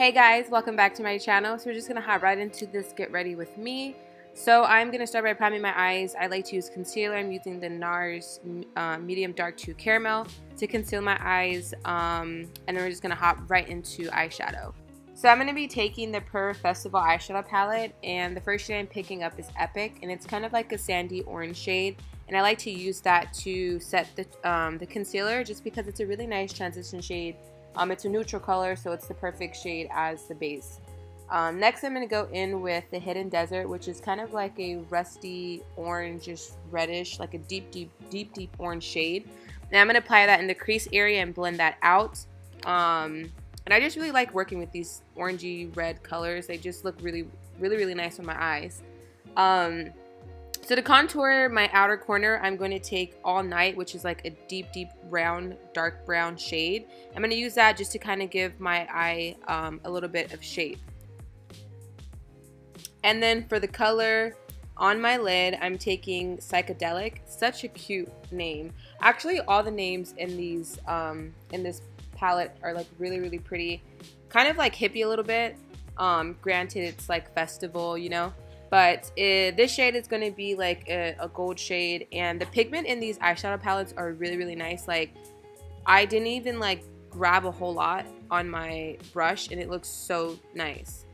Hey guys, welcome back to my channel. So we're just to hop right into this get ready with me. So I'm to start by priming my eyes. I like to use concealer. I'm using the NARS uh, Medium Dark 2 Caramel to conceal my eyes. Um, and then we're just to hop right into eyeshadow. So I'm to be taking the PUR Festival eyeshadow palette and the first shade I'm picking up is Epic and it's kind of like a sandy orange shade and I like to use that to set the, um, the concealer just because it's a really nice transition shade um, it's a neutral color, so it's the perfect shade as the base. Um, next, I'm going to go in with the Hidden Desert, which is kind of like a rusty orangish reddish, like a deep, deep, deep, deep orange shade. And I'm going to apply that in the crease area and blend that out. Um, and I just really like working with these orangey red colors. They just look really, really, really nice on my eyes. Um, so to contour my outer corner, I'm going to take All Night, which is like a deep, deep brown, dark brown shade. I'm going to use that just to kind of give my eye um, a little bit of shape. And then for the color on my lid, I'm taking Psychedelic. Such a cute name. Actually, all the names in these um, in this palette are like really, really pretty. Kind of like hippie a little bit. Um, granted, it's like festival, you know. But it, this shade is going to be like a, a gold shade. And the pigment in these eyeshadow palettes are really, really nice. Like, I didn't even like grab a whole lot on my brush and it looks so nice.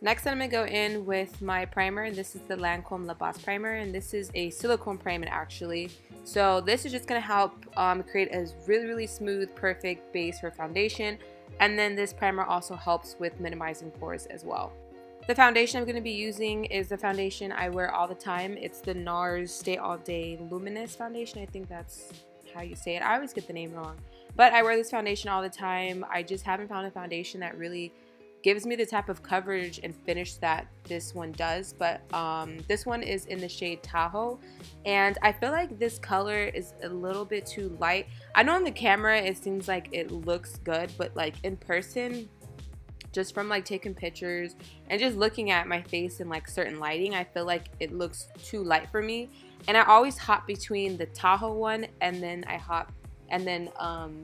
Next I'm going to go in with my primer. And this is the Lancome La Base primer and this is a silicone primer actually. So this is just going to help um, create a really really smooth perfect base for foundation and then this primer also helps with minimizing pores as well. The foundation I'm going to be using is the foundation I wear all the time. It's the NARS Stay All Day Luminous Foundation. I think that's how you say it. I always get the name wrong. But I wear this foundation all the time. I just haven't found a foundation that really gives me the type of coverage and finish that this one does but um, this one is in the shade Tahoe and I feel like this color is a little bit too light I know on the camera it seems like it looks good but like in person just from like taking pictures and just looking at my face in like certain lighting I feel like it looks too light for me. And I always hop between the Tahoe one and then I hop and then um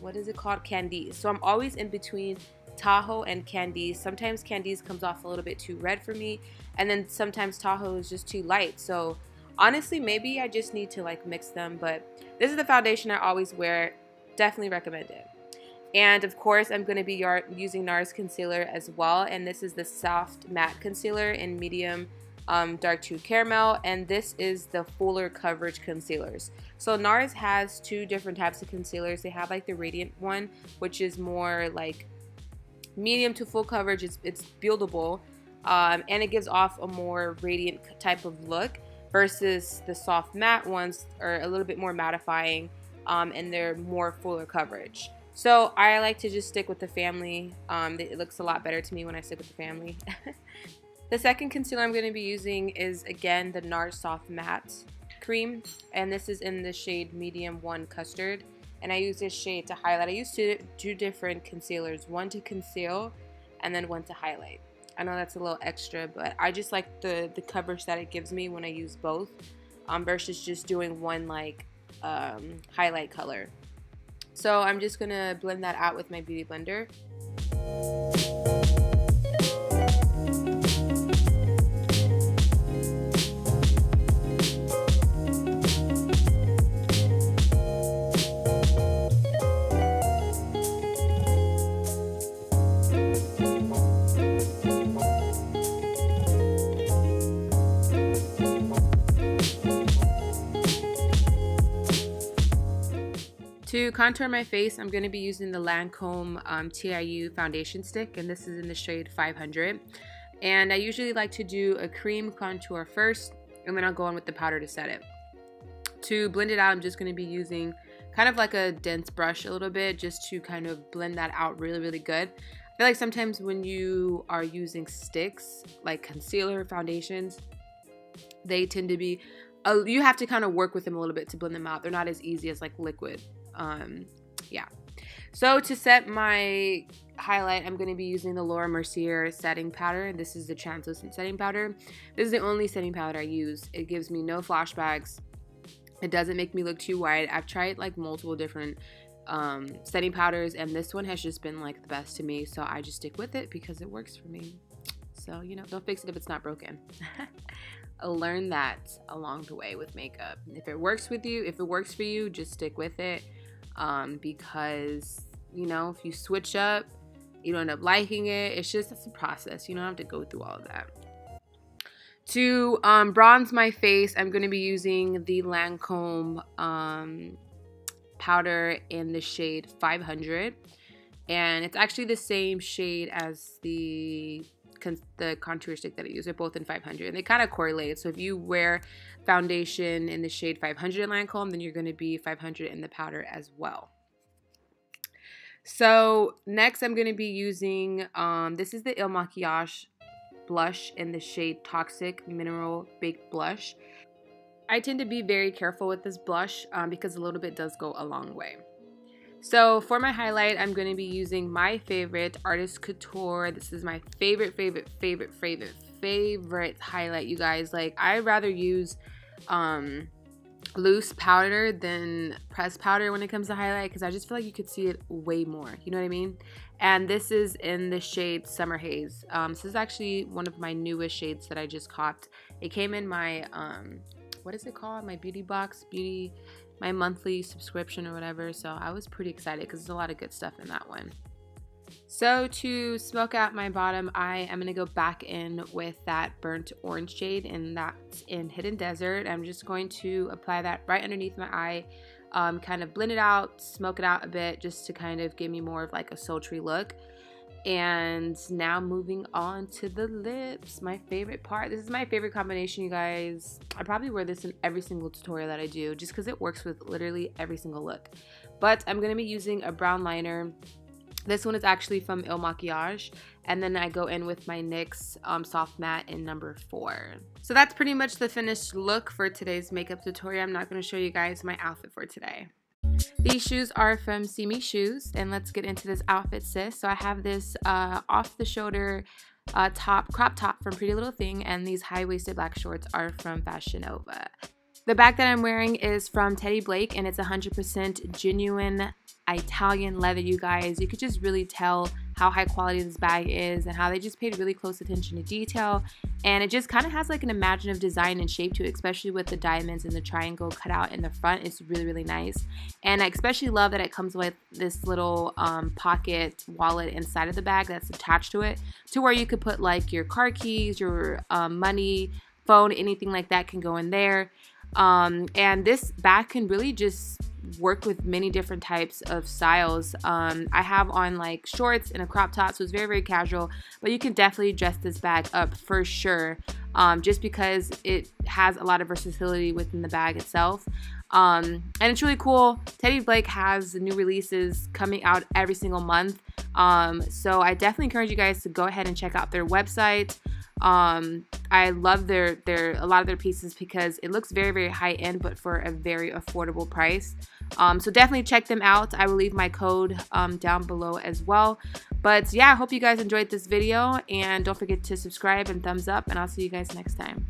what is it called? Candice so I'm always in between Tahoe and Candice sometimes Candice comes off a little bit too red for me and then sometimes Tahoe is just too light. So honestly maybe I just need to like mix them but this is the foundation I always wear. Definitely recommend it and of course, I'm going to be using NARS concealer as well. And this is the Soft Matte Concealer in medium um, dark 2 caramel. And this is the fuller coverage concealers. So NARS has two different types of concealers. They have like the radiant one, which is more like medium to full coverage. It's, it's buildable. Um, and it gives off a more radiant type of look versus the soft matte ones are a little bit more mattifying um, and they're more fuller coverage. So I like to just stick with the family. Um, it looks a lot better to me when I stick with the family. the second concealer I'm going to be using is again the NARS Soft Matte Cream. And this is in the shade Medium 1 Custard. And I use this shade to highlight. I use two, two different concealers. One to conceal and then one to highlight. I know that's a little extra, but I just like the, the coverage that it gives me when I use both um, versus just doing one like um, highlight color. So I'm just to blend that out with my Beauty Blender. To contour my face, I'm going to be using the Lancome um, TIU foundation stick, and this is in the shade 500. And I usually like to do a cream contour first, and then I'll go on with the powder to set it. To blend it out, I'm just going to be using kind of like a dense brush a little bit, just to kind of blend that out really, really good. I feel like sometimes when you are using sticks, like concealer, foundations, they tend to be, uh, you have to kind of work with them a little bit to blend them out. They're not as easy as like liquid um, yeah. So to set my highlight, I'm going to be using the Laura Mercier setting powder. This is the translucent setting powder. This is the only setting powder I use. It gives me no flashbacks. It doesn't make me look too white. I've tried like multiple different um, setting powders, and this one has just been like the best to me. So I just stick with it because it works for me. So, you know, don't fix it if it's not broken. Learn that along the way with makeup. If it works with you, if it works for you, just stick with it. Um, because, you know, if you switch up, you don't end up liking it. It's just, it's a process. You don't have to go through all of that. To um, bronze my face, I'm going to be using the Lancome um, powder in the shade 500. And it's actually the same shade as the the contour stick that I use. They're both in 500 and they kind of correlate. So if you wear foundation in the shade 500 in Lancome, then you're going to be 500 in the powder as well. So next I'm going to be using, um, this is the Il Makiage blush in the shade Toxic Mineral Baked Blush. I tend to be very careful with this blush um, because a little bit does go a long way. So for my highlight, I'm going to be using my favorite Artist Couture. This is my favorite, favorite, favorite, favorite, favorite highlight, you guys. Like, I'd rather use um, loose powder than pressed powder when it comes to highlight because I just feel like you could see it way more. You know what I mean? And this is in the shade Summer Haze. Um, this is actually one of my newest shades that I just copped. It came in my, um, what is it called? My beauty box, beauty, my monthly subscription or whatever. So I was pretty excited because there's a lot of good stuff in that one. So to smoke out my bottom, I am going to go back in with that burnt orange shade and that's in Hidden Desert. I'm just going to apply that right underneath my eye, um, kind of blend it out, smoke it out a bit just to kind of give me more of like a sultry look. And now moving on to the lips, my favorite part. This is my favorite combination, you guys. I probably wear this in every single tutorial that I do just because it works with literally every single look. But I'm going to be using a brown liner this one is actually from Il Makiage. And then I go in with my NYX um, Soft Matte in number four. So that's pretty much the finished look for today's makeup tutorial. I'm not going to show you guys my outfit for today. These shoes are from Simmi Shoes. And let's get into this outfit, sis. So I have this uh, off-the-shoulder uh, top, crop top from Pretty Little Thing. And these high-waisted black shorts are from Fashion Nova. The bag that I'm wearing is from Teddy Blake and it's 100% genuine Italian leather, you guys. You could just really tell how high quality this bag is and how they just paid really close attention to detail. And it just kind of has like an imaginative design and shape to it, especially with the diamonds and the triangle cut out in the front. It's really, really nice. And I especially love that it comes with this little um, pocket wallet inside of the bag that's attached to it to where you could put like your car keys, your um, money, phone, anything like that can go in there. Um, and this bag can really just work with many different types of styles. Um, I have on like shorts and a crop top, so it's very, very casual, but you can definitely dress this bag up for sure. Um, just because it has a lot of versatility within the bag itself. Um, and it's really cool. Teddy Blake has new releases coming out every single month. Um, so I definitely encourage you guys to go ahead and check out their website. I love their their a lot of their pieces because it looks very very high end, but for a very affordable price. Um, so definitely check them out. I will leave my code um, down below as well. But yeah, I hope you guys enjoyed this video and don't forget to subscribe and thumbs up and I'll see you guys next time.